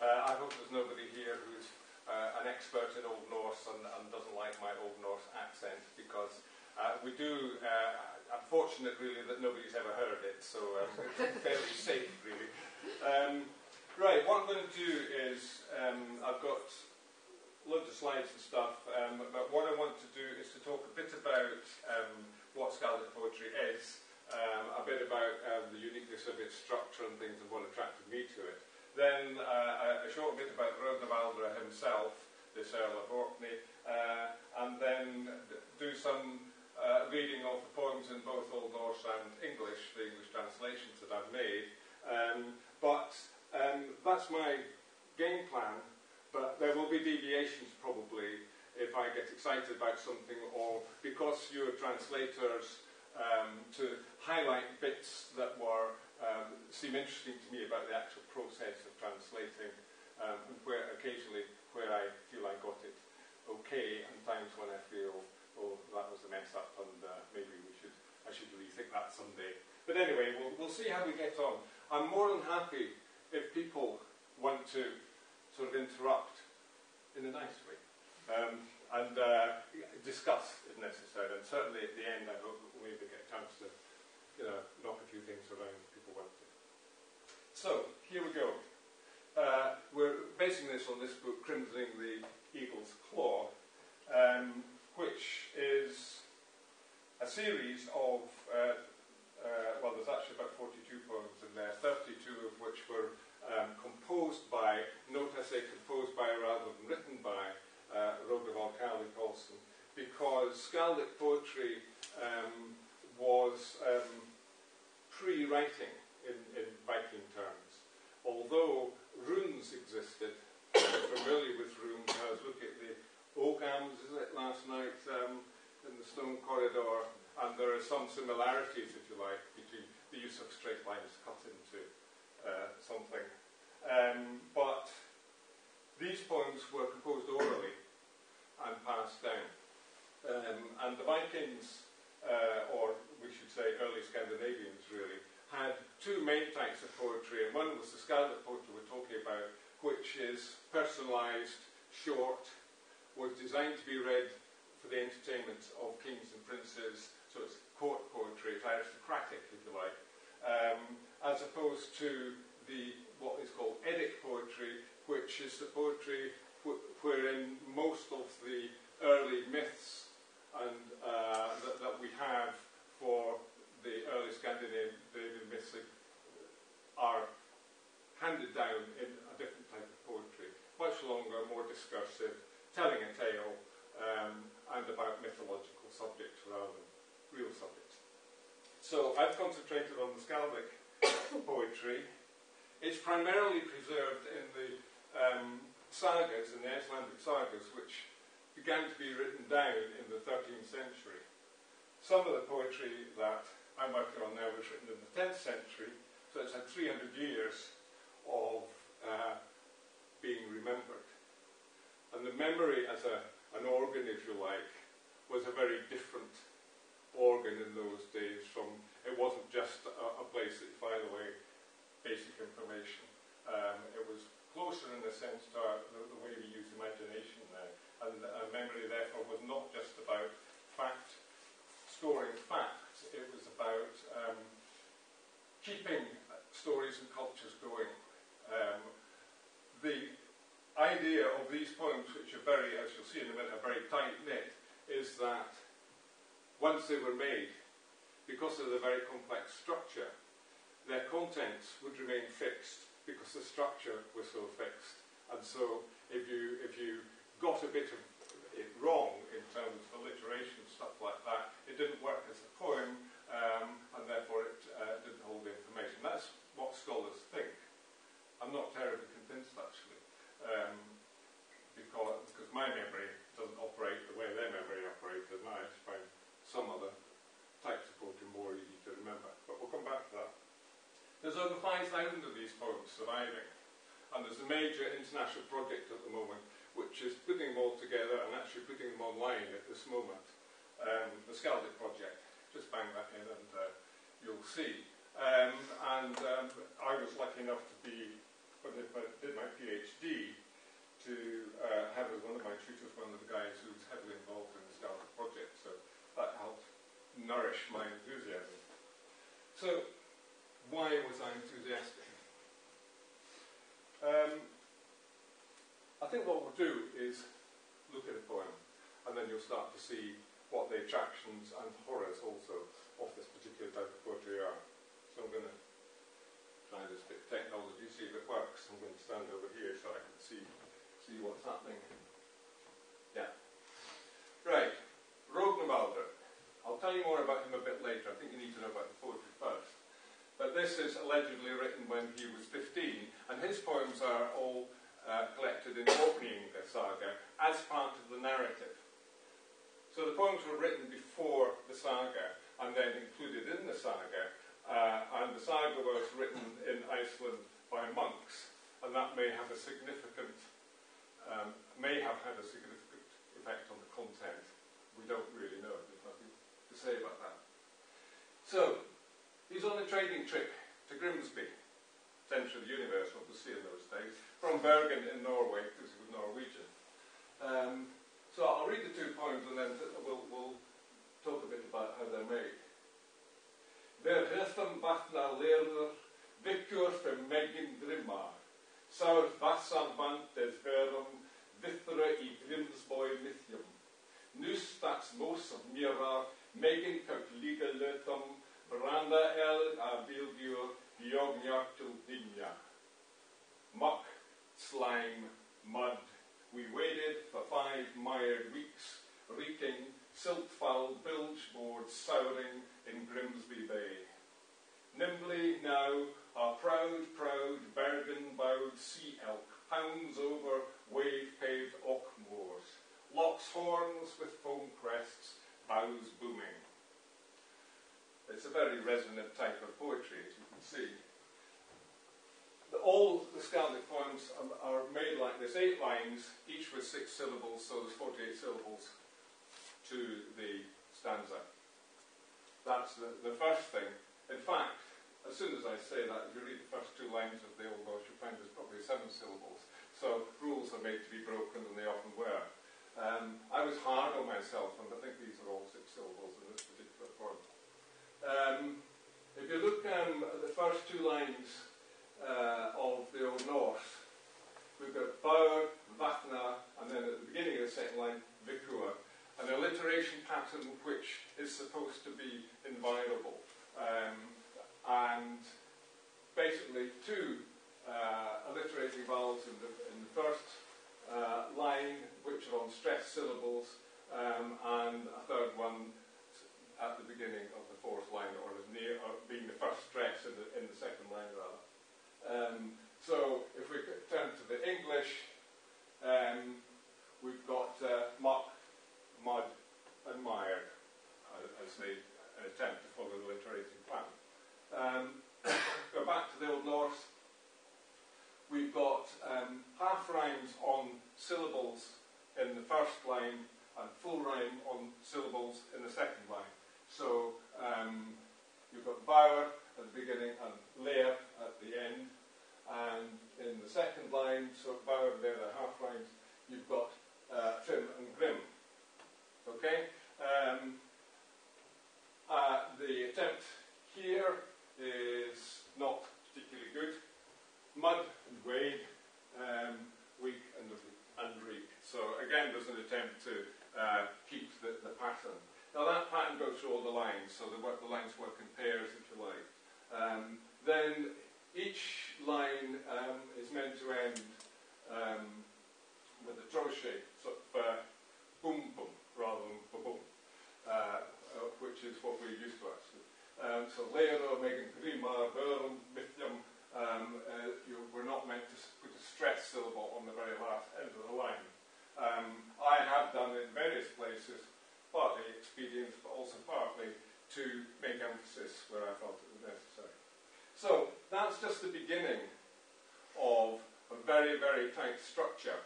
Uh, I hope there's nobody here who's uh, an expert in Old Norse and, and, doesn't like my Old Norse accent because uh, we do. I'm fortunate, really, that nobody's ever heard it, so um, it's fairly safe, really. Um, right, what I'm going to do is um, I've got loads of slides and stuff, um, but what I want to do is to talk a bit about um, what Skaldic poetry is, um, a bit about uh, the uniqueness of its structure and things and what attracted me to it. Then uh, a short bit about Ragnar himself, this Earl of Orkney, uh, and then do some uh, reading of the poems in both Old Norse and English, the English translations that I've made. Um, but um, that's my game plan, but there will be deviations probably if I get excited about something or because you're translators um, to highlight bits that were um, seem interesting to me about the actual process of translating, um, and where occasionally where I feel I got it okay, and times when I feel, oh, that was a mess up, and uh, maybe we should, I should rethink that someday. But anyway, we'll, we'll see how we get on. I'm more than happy if people want to sort of interrupt in a nice way. Um, and uh, discuss if necessary. And certainly at the end, I hope we'll maybe get a chance to you know, knock a few things around. So, here we go. Uh, we're basing this on this book, Crimsoning the Eagle's Claw, um, which is a series of, uh, uh, well, there's actually about 42 poems in there, 32 of which were um, composed by, note I say composed by rather than written by, uh, Rognvald Kali Kolsson, because Skaldic poetry um, was um, pre-writing in, in Viking terms. Although runes existed, I'm familiar with runes. I was looking at the Oghams, last night um, in the stone corridor, and there are some similarities, if you like, between the use of straight lines cut into uh, something. Um, but these poems were composed orally and passed down. Um, and the Vikings, uh, or we should say early Scandinavians really, had two main types of poetry, and one was the Skaldic poetry we're talking about, which is personalised, short, was designed to be read for the entertainment of kings and princes, so it's court poetry, it's aristocratic, if you like, um, as opposed to the what is called Eddic poetry, which is the poetry wh- wherein most of the early myths and uh, that, that we have for the early Scandinavian myths are handed down in a different type of poetry, much longer, more discursive, telling a tale, um, and about mythological subjects rather than real subjects. So I've concentrated on the Skaldic poetry. It's primarily preserved in the um, sagas, in the Icelandic sagas, which began to be written down in the 13th century. Some of the poetry that I'm working on now was written in the 10th century, so it's had 300 years of uh, being remembered. And the memory as a, an organ, if you like, was a very different organ in those days from, it wasn't just a, a place that file away basic information. Um, it was closer in a sense to our, the, the, way we use imagination now. And uh, memory, therefore, was not just about fact, storing fact, about um, keeping stories and cultures going. Um, the idea of these poems, which are very, as you'll see in a minute, are very tight knit, is that once they were made, because of the very complex structure, their contents would remain fixed because the structure was so fixed. And so if you, if you got a bit of it wrong in terms of alliteration, stuff like that, it didn't work as a poem, um, and therefore it uh, didn't hold the information. That's what scholars think. I'm not terribly convinced, actually, um, because, because my memory doesn't operate the way their memory operates, and I find some other types of poetry more easy to remember. But we'll come back to that. There's over 5,000 of these poems surviving, and there's a major international project at the moment which is putting them all together and actually putting them online at this moment, um, the Skaldic project. Bang that in and uh, you'll see. Um, and um, I was lucky enough to be, when I did my PhD, to uh, have as one of my tutors one of the guys who's heavily involved in the Skaldic project, so that helped nourish my enthusiasm. So, why was I enthusiastic? Um, I think what we'll do is look at a poem, and then you'll start to see what the attractions and horrors also of this particular type of poetry are. So I'm going to try this bit of technology, see if it works. I'm going to stand over here so I can see see what's happening. Yeah. Right. Rognvaldr. I'll tell you more about him a bit later. I think you need to know about the poetry first. But this is allegedly written when he was 15, and his poems are all uh, collected in the saga as part of the narrative. So the poems were written before the saga and then included in the saga, uh, and the saga was written in Iceland by monks, and that may have a significant um, may have had a significant effect on the content. We don't really know. There's nothing to say about that. So, he's on a trading trip to Grimsby, centre of the universe, obviously, in those days, from Bergen in Norway, because he was Norwegian. Um, so I'll read the two poems and then we'll, we'll talk a bit about how they're made. Ver höfum vatna lerur, vikur from Megan Grimar, Saur vassar vantes verum, vithra i Grimsboy lithium. Nus stats mos of mira, Megan kak liga lötum, branda el a bilgur, biogniartul dinya. Muck, slime, mud, we waited for five mired weeks, reeking, silt-foul bilge-boards souring in Grimsby Bay. Nimbly now, our proud, proud Bergen-bowed sea elk pounds over wave-paved oak moors, locks horns with foam crests, bows booming. It's a very resonant type of poetry, as you can see all the Skaldic poems are made like this, eight lines, with six syllables, so there's 48 syllables to the stanza. That's the, the first thing. In fact, as soon as I say that, if you read the first two lines of the Old Welsh, you'll find there's probably seven syllables. So rules are made to be broken, and they often were. Um, I was hard on myself, and I think these are all six syllables in this particular poem. Um, if you look um, at the first two lines, uh, of the Old Norse. We've got Bauer, Vatna, and then at the beginning of the second line, Vikua, an alliteration pattern which is supposed to be inviolable. Um, and basically two uh, alliterating vowels in the, in the first uh, line, which are on stressed syllables, um, and a third one at the beginning of the fourth line, or near or being the first stress in the, in the second line rather. Um, so if we turn to the English, um, we've got uh, muck, mud, and mire uh, as the attempt to follow the literating plan. Um, go back to the Old Norse. We've got um, half rhymes on syllables in the first line and full rhyme on syllables in the second line. So um, you've got Bauer at the beginning and Lear at the end. And in the second line, so Bauer there, the half lines, you've got uh, Trim and Grim. Okay? Um, uh, the attempt here is not particularly good. Mud and Wade, um, weak and, and reek. So again, there's an attempt to uh, keep the, the pattern. Now that pattern goes through all the lines, so the, the lines work in pairs, if you like. Um, then each line um, is meant to end um, with a crochet, sort of uh, boom boom, rather than boom boom, uh, uh, which is what we're used to actually. Um, so Lero, Megan Grimar, Verum, Mithyum, um, uh, you, we're not meant to put a stress syllable on the very last end of the line. Um, I have done it in various places, partly expedient, but also partly to make emphasis where I felt it was necessary. So that's just the beginning of a very, very tight structure.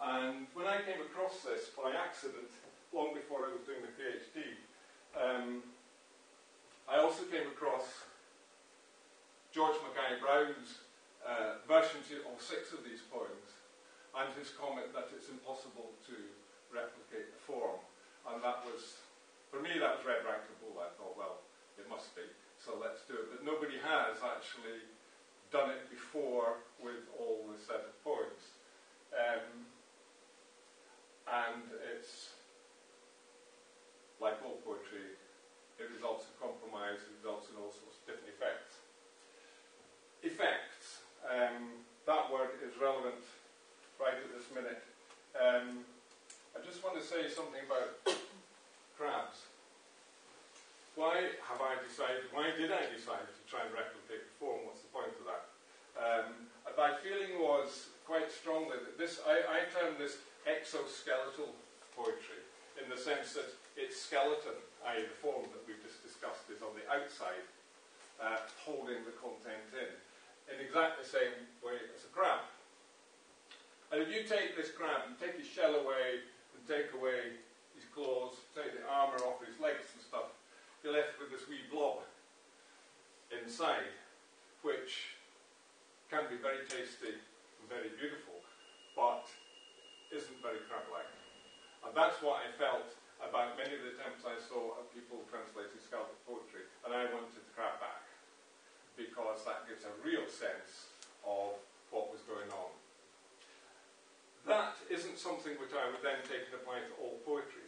And when I came across this by accident, long before I was doing the PhD, um, I also came across George Mackay Brown's uh, versions of six of these poems, and his comment that it's impossible to replicate the form. And that was, for me, that was red rank bull. I thought, well, it must be, so let's do it. But nobody has actually done it before with all the set of poems. Um, and it's like all poetry, it results in compromise, it results in all sorts of different effects. Effects. Um, that word is relevant right at this minute. Um, I just want to say something about crabs. Why have I did I decide to try and replicate the form? What's the point of that? Um, my feeling was quite strongly that this, I, I term this exoskeletal poetry in the sense that its skeleton, i.e. the form that we've just discussed, is on the outside, uh, holding the content in, in exactly the same way as a crab. And if you take this crab and take his shell away and take away his claws, take the armour off his legs and stuff, you're left with this wee blob inside, which can be very tasty and very beautiful, but isn't very crab-like. And that's what I felt about many of the attempts I saw at people translating Skaldic poetry, and I wanted the crab back, because that gives a real sense of what was going on. That isn't something which I would then take and apply to all poetry,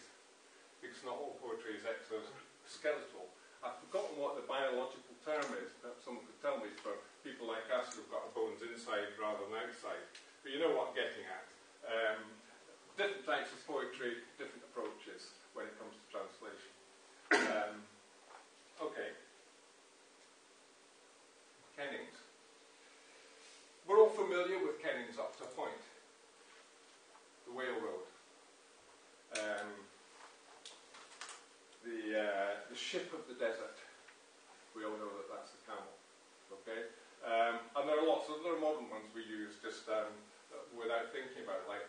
because not all poetry is exoskeletal. I've forgotten what the biological term is, perhaps someone could tell me for people like us who've got bones inside rather than outside. But you know what I'm getting at. Um, different types of poetry, different approaches when it comes to translation. Um, okay. Kennings. We're all familiar with Kennings up to a point. The Whale Road. Um, the, uh, the ship of the desert. We all know that that's the camel. Okay? Um, and there are lots of other modern ones we use just um, without thinking about like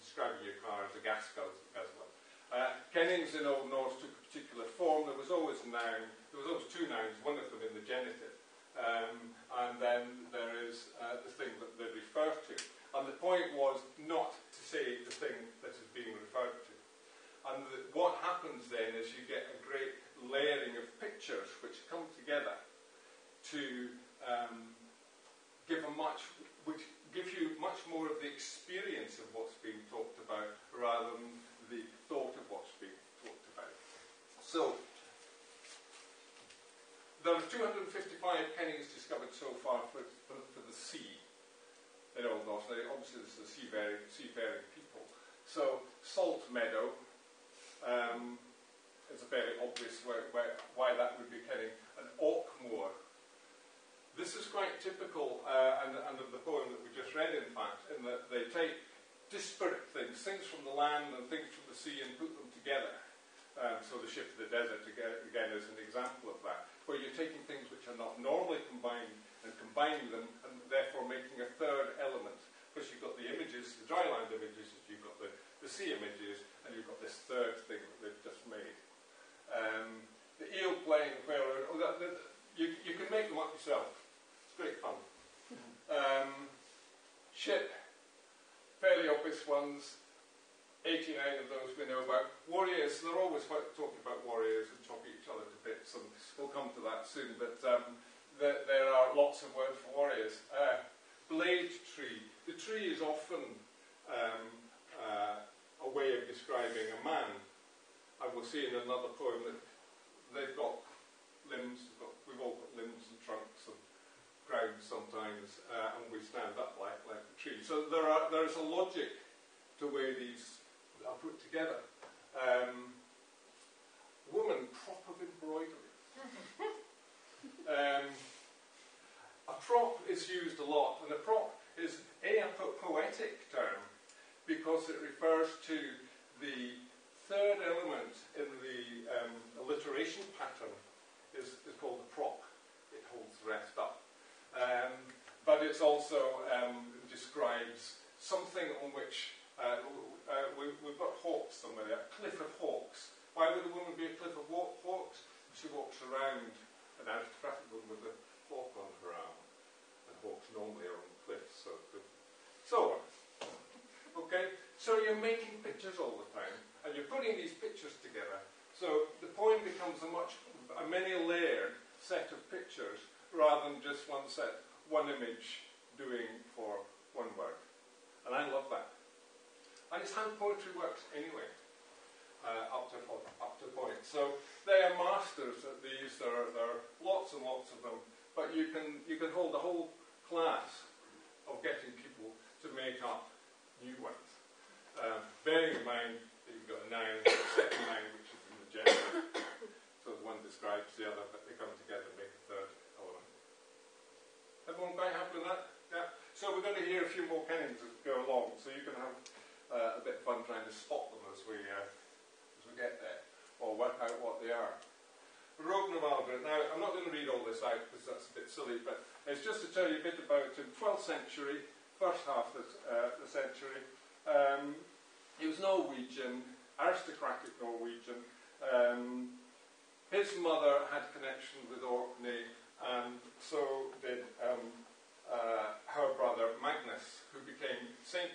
describing your car as a gas guzzler. Uh, Kennings in Old Norse took a particular form. There was always a noun. There was always two nouns, one of them in the genitive. Um, and then there is uh, the thing that they refer to. And the point was not to say the thing that is being referred to. And the, what happens then is you get a great layering of pictures which come together to um, give a much, which gives you much more of the experience of what's being talked about rather than the thought of what's being talked about. So, there are 255 kennings discovered so far for, for, for the sea in Old Norse. Now, obviously, this is a seafaring, seafaring people. So, Salt Meadow um, is a fairly obvious way, why that would be kenning. And oak moor this is quite typical, uh, and, and of the poem that we just read, in fact, in that they take disparate things, from the land and things from the sea, and put them together. Um, so the shift of the desert, again, is an example of that, where you're taking things which are not normally combined and combining them, and therefore making a third element. Because you've got the images, the dry land images, you've got the, the sea images, and you've got this third thing that they've just made. Um, the eel playing whale, oh, that, that, you, you can make them up yourself. It's great fun. Um, ship, fairly obvious ones. 89 of those we know about. Warriors, they're always talking about warriors and chopping each other to bits, and we'll come to that soon, but um, there, there, are lots of words for warriors. Uh, blade tree. The tree is often um, uh, a way of describing a man. And we'll see in another poem that they've got limbs, we've, got, we've all got limbs and trunks and ground sometimes, uh, and we stand up like, like a tree. So there, are, there is a logic to way these are put together. Um, woman, prop of embroidery. um, a prop is used a lot, and a prop is a, poetic term because it refers to the third element in the um, alliteration pattern is, is called the prop. It holds the rest up. Um, but it also um, describes something on which uh, uh, we, have got hawks somewhere there, a cliff of hawks. Why would a woman be a cliff of hawks? She walks around an aristocratic woman with a hawk on her arm. And hawks normally are on cliffs, so So on. Okay? So you're making pictures all the time, and you're putting these pictures together. So the poem becomes a much, a many-layered set of pictures rather than just one set, one image. How poetry works anyway, uh, up, to, up to point. So they are masters at these, there are, there are lots and lots of them, but you can, you can hold a whole class of getting people to make up new ones. Um, bearing in mind that you've got a noun, a second noun which is in the gender. so one describes the other, but they come together and make a third element. Everyone quite happy with that? Yeah. So we're going to hear a few more kennings as we go along, so you can have uh, a bit of fun trying to spot them as we uh, as we get there, or work out what they are. Rognvaldr. Now, I'm not going to read all this out because that's a bit silly, but it's just to tell you a bit about him. 12th century, first half of uh, the century. Um, he was Norwegian, aristocratic Norwegian. Um, his mother had connection with Orkney, and so did um, uh, her brother Magnus, who became Saint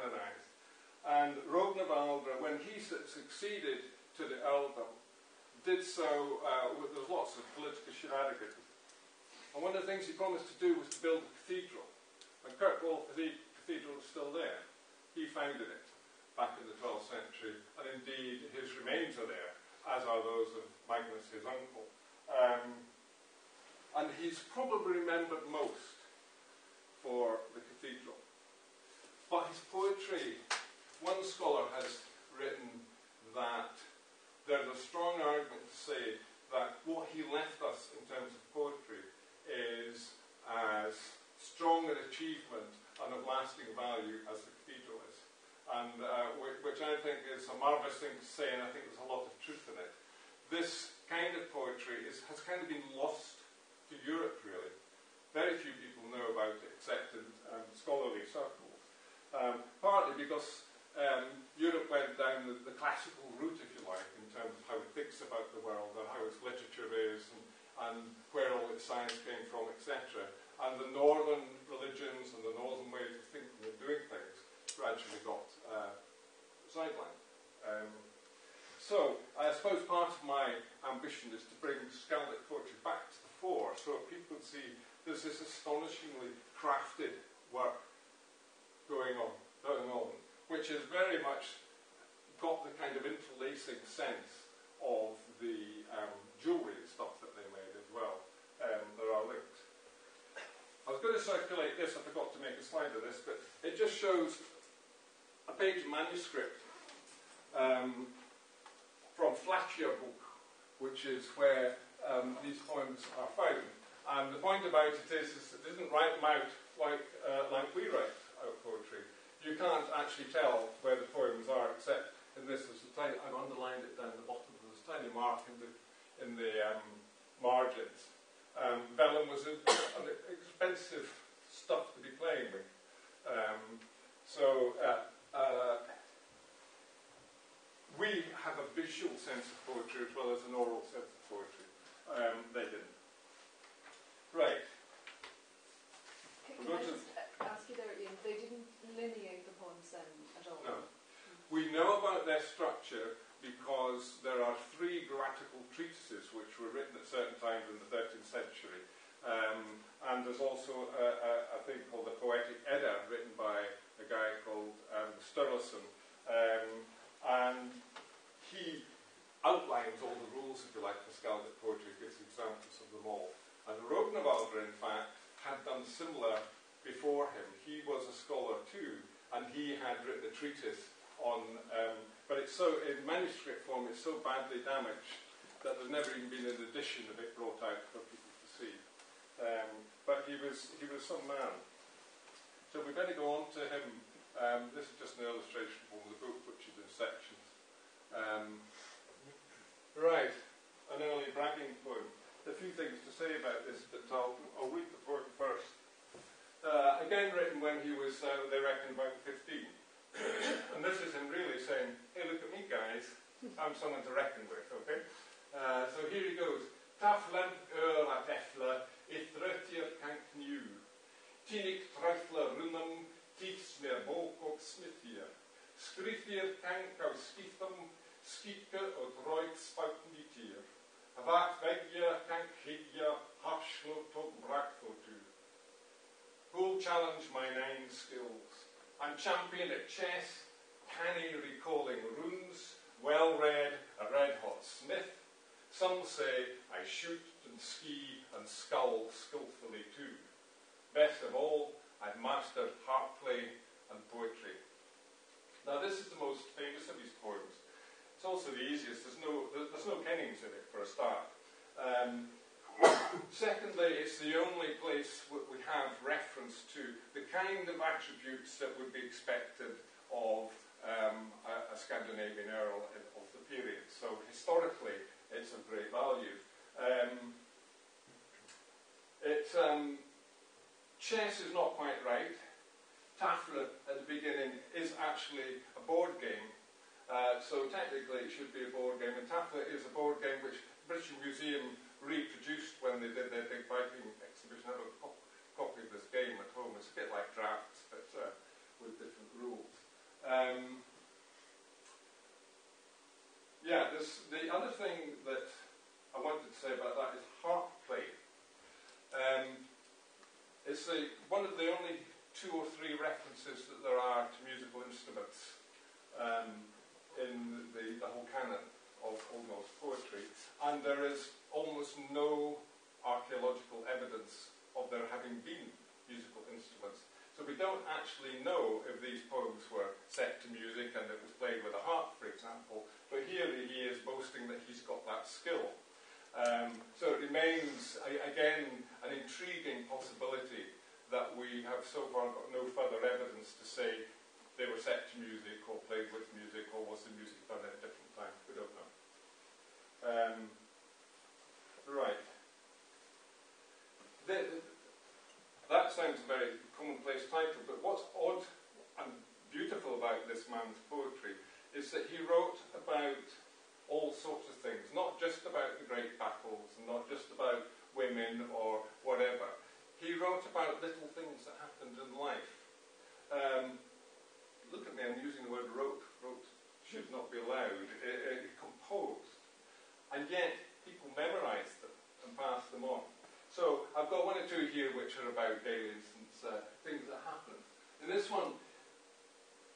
Canonized. And of when he succeeded to the earldom, did so uh, with lots of political shenanigans. And one of the things he promised to do was to build a cathedral. And Kirkwall Cathedral is still there. He founded it back in the 12th century, and indeed his remains are there, as are those of Magnus, his uncle. Um, and he's probably remembered most for the cathedral. But his poetry, one scholar has written that there's a strong argument to say that what he left us in terms of poetry is as strong an achievement and of lasting value as the cathedral is. And uh, which I think is a marvellous thing to say, and I think there's a lot of truth in it. This kind of poetry is, has kind of been lost to Europe, really. Very few people know about it, except in um, scholarly circles. Um, partly because um, Europe went down the, the, classical route, if you like, in terms of how it thinks about the world and how its literature is and, and where all its science came from, etc. And the northern religions and the northern ways of thinking and doing things gradually got uh, sidelined. Um, so, I suppose part of my ambition is to bring Skaldic poetry back to the fore so people see there's this astonishingly crafted going on, going on which has very much got the kind of interlacing sense of the um, jewellery and stuff that they made as well. Um, there are links. I was going to circulate this, I forgot to make a slide of this, but it just shows a page manuscript um, from Flateyjarbók, which is where um, these poems are found. And the point about it is, is it doesn't write them out like, uh, like we write you can't actually tell where the poems are, except in this, there's a tiny, I've underlined it down the bottom, there's a tiny mark in the, in the um, margins. Um, vellum was a, an expensive stuff to be playing with. Um, so uh, uh, we have a visual sense of poetry as well as an oral sense of poetry. Um, they didn't. Right. Can, can I just ask you there, Ian, they didn't lineate the poems then at all? No. We know about their structure because there are three grammatical treatises which were written at certain times in the 13th century. Um, and there's also a, a, a, thing called the Poetic Edda, written by a guy called um, Sturluson. Um, and he outlines all the rules, if you like, for Skaldic poetry, gives examples of them all. And Rognvaldr, in fact, had done similar before him. He was a scholar too, and he had written a treatise on, um, but it's so, in manuscript form, it's so badly damaged that there's never even been an edition of it brought out for people to see. Um, but he was, he was some man. So we better go on to him. Um, this is just an illustration from the book, which is in sections. Um, right, an early bragging poem. A few things to say about this, but I'll, I'll read the poem first. Uh, again written when he was, uh, they reckon, about 15. and this is him really saying, hey, look at me, guys. I'm someone to reckon with, okay? Uh, so here he goes. Taflan ur a tefla, i thrötjer kank nu. Tinik tröfla runam, tids mer bok och Sgrithi'r tank av skitham skikke og droit spouten i tier. Avat vegja tank higja hafslot og brakfotu. Who'll challenge my nine skills? I'm champion at chess, canny recalling runes, well read, a red hot smith. Some say I shoot and ski and scull skilfully too. Best of all, I've mastered harp play and poetry. Now this is the most famous of his poems. It's also the easiest. There's no, there's no kennings in it for a start. Um, secondly, it's the only place we have reference to the kind of attributes that would be expected of um, a, a, Scandinavian earl of the period. So historically, it's of great value. Um, it, um, chess is not quite right. Tafla at the beginning is actually a board game. Uh, so technically it should be a board game. And Tafla is a board game which the British Museum reproduced when they did their big Viking exhibition. I have a copy of this game at home. It's a bit like drafts, but uh, with different rules. Um, yeah, this, the other thing that I wanted to say about that is harp play. Um, it's one of the only two or three references that there are to musical instruments um, in the, the whole canon of Old Norse poetry, and there is almost no archaeological evidence of there having been musical instruments. So we don't actually know if these poems were set to music and it was played with a harp, for example, but here he is boasting that he's got that skill. Um, so it remains, again, an intriguing possibility that we have so far got no further evidence to say they were set to music or played with music or was the music done at a different time. We don't know. Um, right. The, that sounds a very commonplace title, but what's odd and beautiful about this man's poetry is that he wrote about all sorts of things, not just about the great battles, and not just about women or whatever he wrote about little things that happened in life. Um, look at me, I'm using the word wrote. Wrote should not be allowed. Uh, composed. And yet, people memorized them and passed them on. So, I've got one or two here which are about daily instance, uh, things that happen. In this one,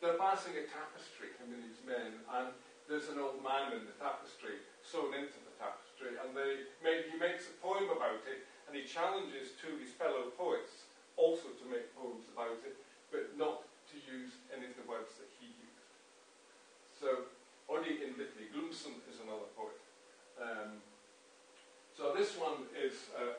they're passing a tapestry, I mean, these men, and there's an old man in the tapestry, sewn into the tapestry, and they make, he makes a poem about it, and he challenges two of his fellow poets also to make poems about it, but not to use any of the words that he used. So, Oddi inn Litli Glumsson is another poet. Um, so this one is uh,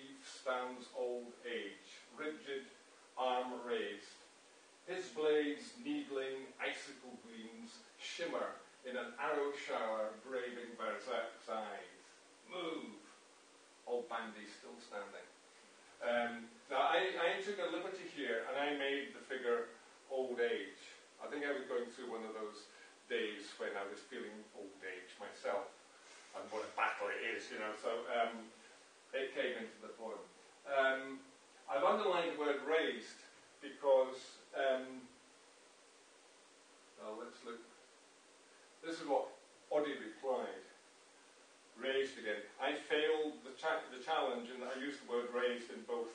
stands old age, rigid, arm raised. His blades, needling, icicle gleams, shimmer in an arrow shower, braving Berserk's eyes. Move! old bandy still standing. Um, now, I, I took a liberty here and I made the figure old age. I think I was going through one of those days when I was feeling old age myself and what a battle it is, you know, so um, it came into the poem. Um, I've underlined the word raised because, um, well, let's look. This is what Oddi replied raised again. I failed the, cha the challenge and I used the word raised in both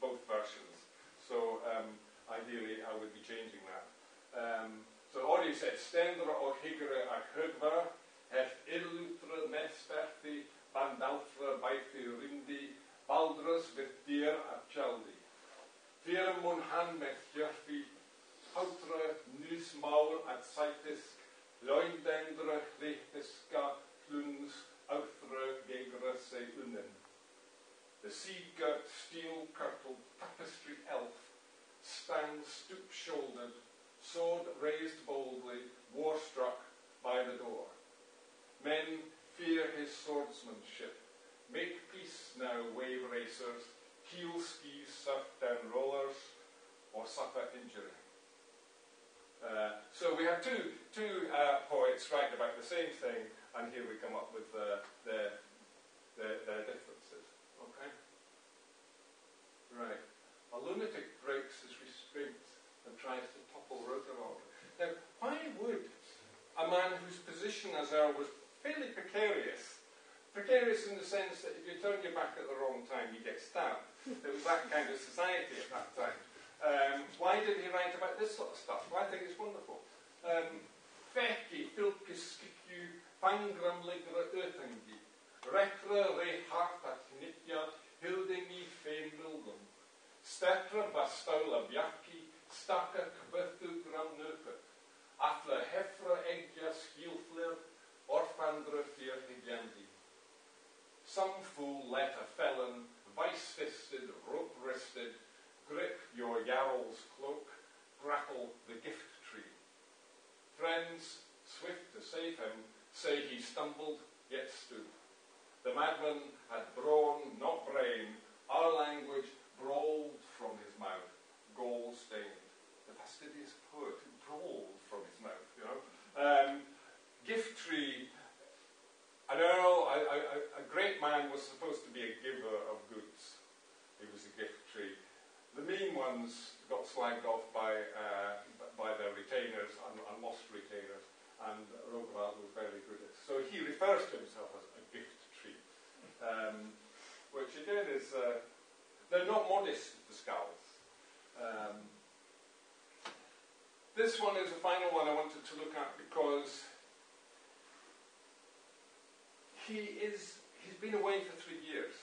both versions. So um, ideally I would be changing that. Um, so Ori said, Stendra og hygre a hugva, hef illutra baldras vir dir a tjaldi. Fyrum mun han met hjörfi, hautra nys at saitisk, loindendra chlichtiska, kluns Outhra Gegra Se Unen. The sea-girt, steel-kirtled tapestry elf stands stoop-shouldered, sword raised boldly, war struck by the door. Men fear his swordsmanship. Make peace now, wave racers, heel skis, surf down rollers, or suffer injury. Uh, so we have two, two uh, poets writing about the same thing, and here we come up with uh, their, their, their differences. Okay? Right. A lunatic breaks his restraint and tries to topple Roterold. Now, why would a man whose position as Earl was fairly precarious, precarious in the sense that if you turn your back at the wrong time, you get stabbed. It was that kind of society at that time. Um, why did he write about this sort of stuff? Well, I think it's wonderful. Um, Feki, fylkis skikju, fangramlegra ötangi, rekra re harta knitja, hildingi fenmildum, stepra bastaula bjaki, stakka kbythu gram nöpet, afla hefra egja skilflir, orfandra fyr higjandi. Some fool let a felon, vice-fisted, rope-wristed, grip your Jarl's cloak, grapple the gift tree. Friends, swift to save him, say he stumbled, yet stood. The madman had brawn, not brain, our language brawled from his mouth, gall stained. The fastidious poet brawled from his mouth, you know. Um, gift tree, an earl, a, a, a great man was supposed to be a giver of goods. He was a gift tree. The mean ones got slagged off by, uh, by their retainers and, and lost retainers, and Rognvald was very good at. So he refers to himself as a gift tree, um, which again is, uh, they're not modest, the Skalds. Um, this one is the final one I wanted to look at because he is, he's been away for three years.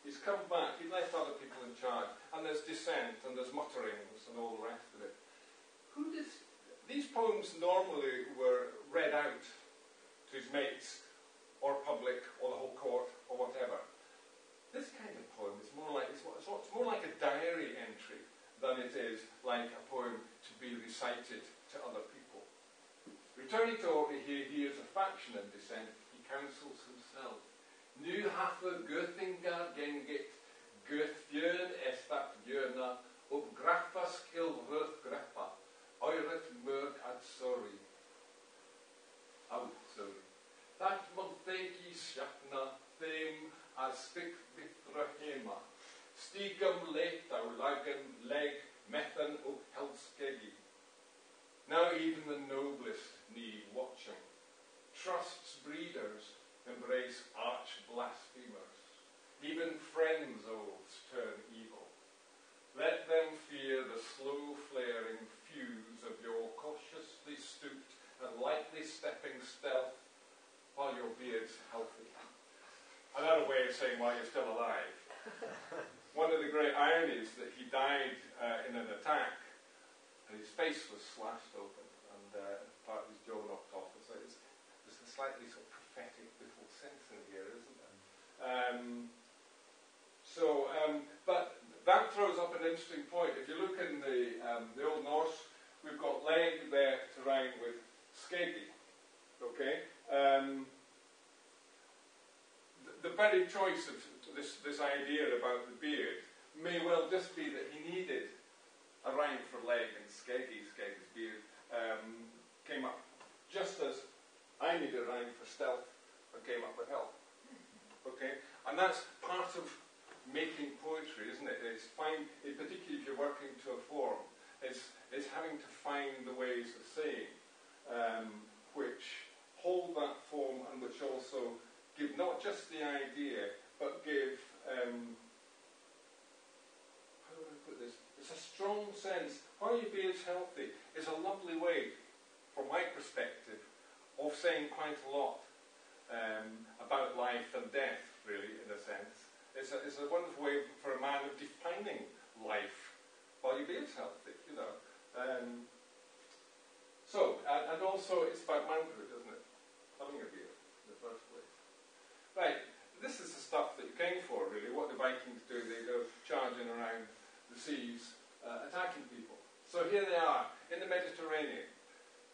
He's come back, he left other people in charge, and there's dissent, and there's mutterings, and all the rest of it. Who does, these poems normally were read out to his mates, or public, or the whole court, or whatever. This kind of poem is more like, it's, it's more like a diary entry than it is like a poem to be recited to other people. Returning to Orkney, he hears a faction in dissent, he counsels himself. Nu hafe Göttingar gengit Götfjön estat jöna upp graffa skilvröth greppa oiret mörk ad sori. Out sori. Dat montegi sjapna them as spik bitra hema. Stigum leit au lagen leg methan up helskegi. Now even the noblest need watching. Trust's breeders embrace arch blasphemers. Even friends' oaths turn evil. Let them fear the slow flaring fuse of your cautiously stooped and lightly stepping stealth while your beard's healthy. Another way of saying while you're still alive. One of the great ironies that he died uh, in an attack and his face was slashed open and uh, part of his jaw knocked off. And so it's, it's a slightly sort of prophetic little sense in here, isn't there? Um, so, um, but that throws up an interesting point. If you look in the, um, the Old Norse, we've got leg there to rhyme with skeggy. Okay? The, very choice of this, this idea about the beard may well just be that he needed a rhyme for leg and skeggy, skeggy's beard, um, came up just as I need a rhyme for stealth and came up with help. Okay? And that's part of making poetry, isn't it? It's find, particularly if you're working to a form, it's, it's having to find the ways of saying um, which hold that form and which also give not just the idea, but give, um, how do I put this? It's a strong sense. While your beard's healthy is a lovely way, from my perspective, of saying quite a lot um, about life and death, really, in a sense. It's a, it's a wonderful way for a man of defining life while your beard's healthy, you know. Um, so, and, also it's about manhood, isn't it? A beard in the first place. Right, this is the stuff that you came for, really. What the Vikings do, they go charging around the seas, uh, attacking people. So here they are, in the Mediterranean.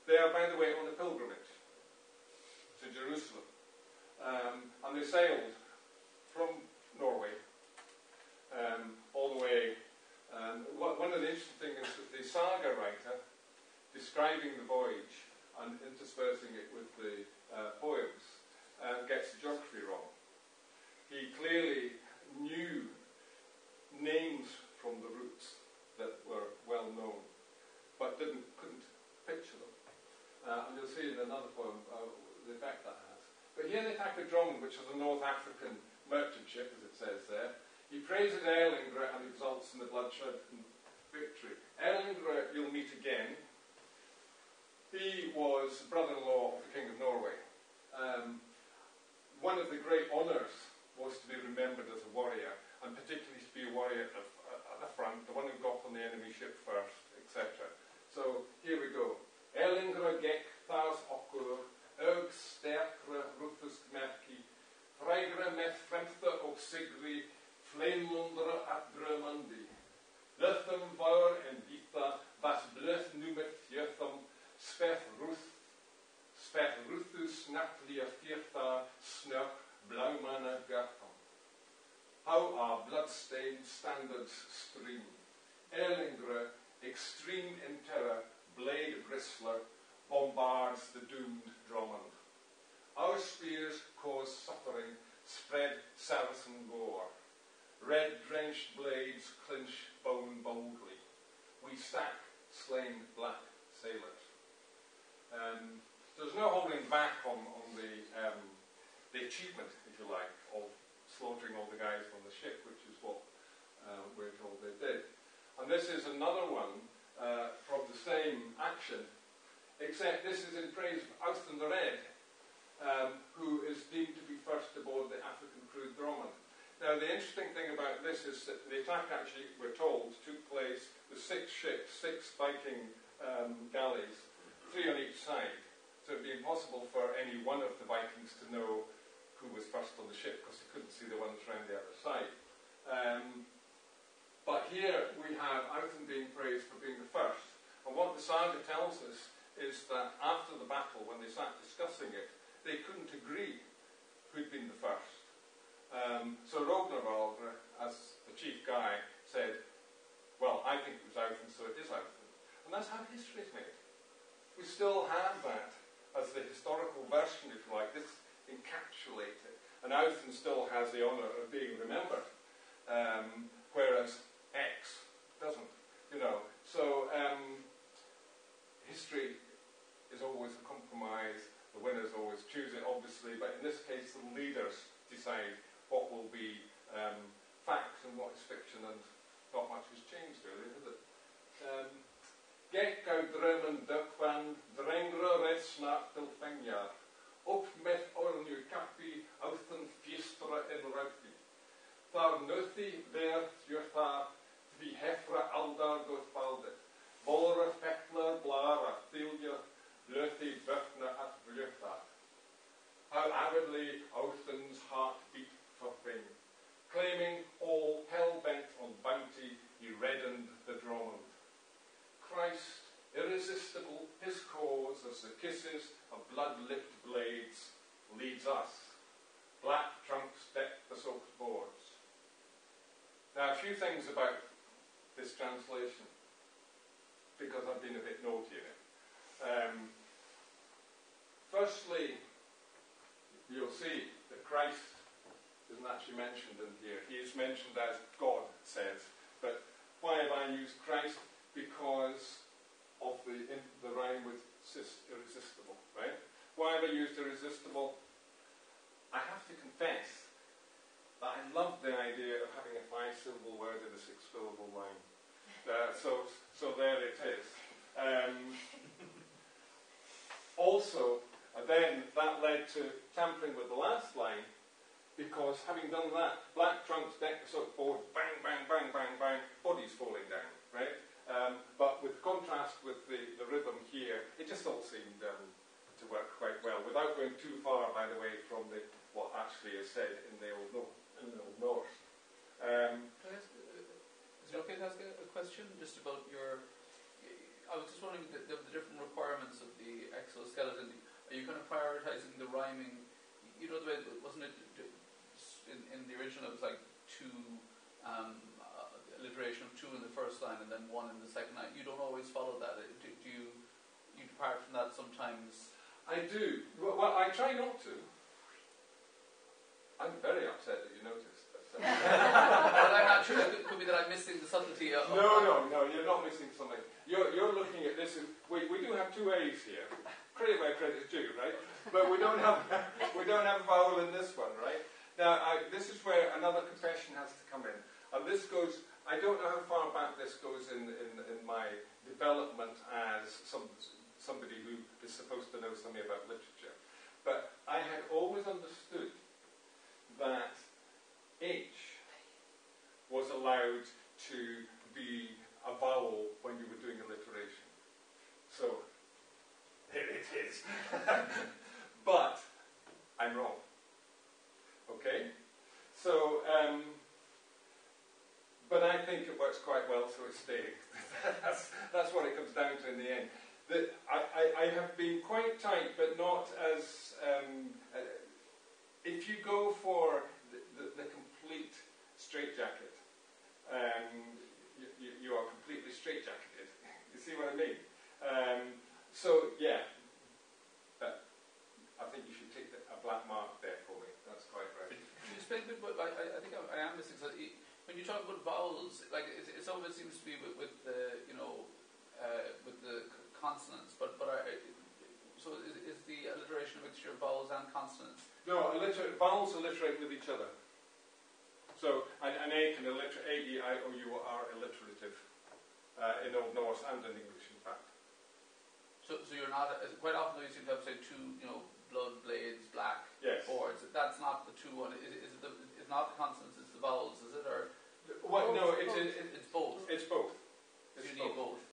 They are, by the way, on a pilgrimage to Jerusalem. Um, and they sailed from Norway um, all the way. Um, one of the interesting things is that the saga writer, describing the voyage and interspersing it with the uh, poems, uh, gets the geography wrong. He clearly knew names from the routes that were well known, but didn't couldn't picture them. Uh, and you'll see in another poem uh, the effect that has. But here they attack the dromond, which is a North African merchant ship, as it says there. He praises Erlingre and exults in the bloodshed and victory. Erlingre you'll meet again. He was brother-in-law of the King of Norway. Um, one of the great honours was to be remembered as a warrior, and particularly to be a warrior at the, at the front, the one who got on the enemy ship first, etc. So here we go. Erlingre gekk þars okkur, aug sterkre Rufus merki, freigre met fremte og sigri, fleimundre at drømandi. Løthum var en bita, vas bløth numet fjöthum, speth ruth, speth ruthus natlia fyrtha, snök blaumanna gathum. How our bloodstained standards stream. Erlingre, extreme in terror, blade bristler, the doomed dromond. Our spears cause suffering, spread Saracen gore. Red-drenched blades clinch bone boldly. We stack slain black sailors. Um, there's no holding back on, on the, um, the achievement, if you like, of slaughtering all the guys on the ship, which is what uh, we're told they did. And this is another one uh, from the same action except this is in praise of Audun the Red, um, who is deemed to be first aboard the African crude dromond. Now, the interesting thing about this is that the attack actually, we're told, took place with six ships, six Viking um, galleys, three on each side. So it'd be impossible for any one of the Vikings to know who was first on the ship because they couldn't see the ones around the other side. Um, but here we have Audun being praised for being the first. And what the saga tells us is that after the battle, when they sat discussing it, they couldn't agree who'd been the first. Um, so Rognvald, as the chief guy, said, well, I think it was Audun, so it is Audun. And that's how history is made. We still have that as the historical version, if you like, this encapsulated. And Audun still has the honour of being remembered, um, whereas X doesn't. You know, so um, history is always a compromise. The winners always choose it, obviously, but in this case, the leaders decide what will be um, fact and what is fiction, and not much has changed, really, has it? Um, Gek uit drömmen dukvan, drengre red snart til fengjar. Op met ornu kappi, authun fiestere en rugby. Daar nuthi werd jurtha, vi hefra aldar gotvaldet. Bolre fekler blara, thilje, Lurthy Böchner at Vlutha. Heart beat for Finn. Claiming all hell-bent on bounty, he reddened the dromond. Christ, irresistible, his cause as the kisses of blood-lipped blades leads us. Black trunks deck the soaked boards. Now, a few things about this translation, because I've been a bit naughty in it. Um, Firstly, you'll see that Christ isn't actually mentioned in here. He is mentioned as God says. But why have I used Christ? Because of the, in, the rhyme with irresistible, right? Why have I used irresistible? I have to confess that I love the idea of having a five-syllable word in a six-syllable line. Uh, so, so there it is. Um, also, and then that led to tampering with the last line, because having done that, black trunks deck the soap board, bang, bang, bang, bang, bang, body's falling down, right? Um, but with contrast with the, the rhythm here, it just all seemed um, to work quite well, without going too far, by the way, from the, what actually is said in the Old, no- in the old Norse. Um, ask, uh, is it okay to ask a, a question just about your? I was just wondering the, the, the different I do. Well, well, I try not to. I'm very upset that you noticed. But, uh, well, I'm not sure. It could be that I'm missing the subtlety of. no, no, no. You're not missing something. You're, you're looking at this. And we, we here. Credit where credit is due, right? But we don't have we don't have a vowel in this one, right? Now, I, this is where another confession has to come in, and this goes. I don't know how far back this goes in, in, in my development as some, somebody who is supposed to know something about literature. But I had always understood that H was allowed to be a vowel when you were doing alliteration. So, here it is. but I'm wrong. Okay? So, um, but I think it works quite well, so it's staying. that's, that's what it comes down to in the end. That I, I, I have been quite tight, but not as. Um, uh, if you go for the, the, the complete straitjacket, um, you, you, are completely straitjacketed. you see what I mean? Um, so, yeah, but I think you should take the, a black mark there for me. That's quite right. You explain a I, I think I, I am missing when you talk about vowels, like it, it, seems to be with, with the you know uh, with the consonants, but but I, so is, is, the alliteration a mixture of vowels and consonants? No, alliter- vowels alliterate with each other. So an, an A can alliterate. A E I O U are alliterative uh, in Old Norse and in English, in fact. So, so you're not quite often you seem to have say two you know blood blades black yes. boards. That's not the two one. It, is, it the, it's not the consonants. It's the vowels what? No, it's, it's, both. It's both. It's you both. need both.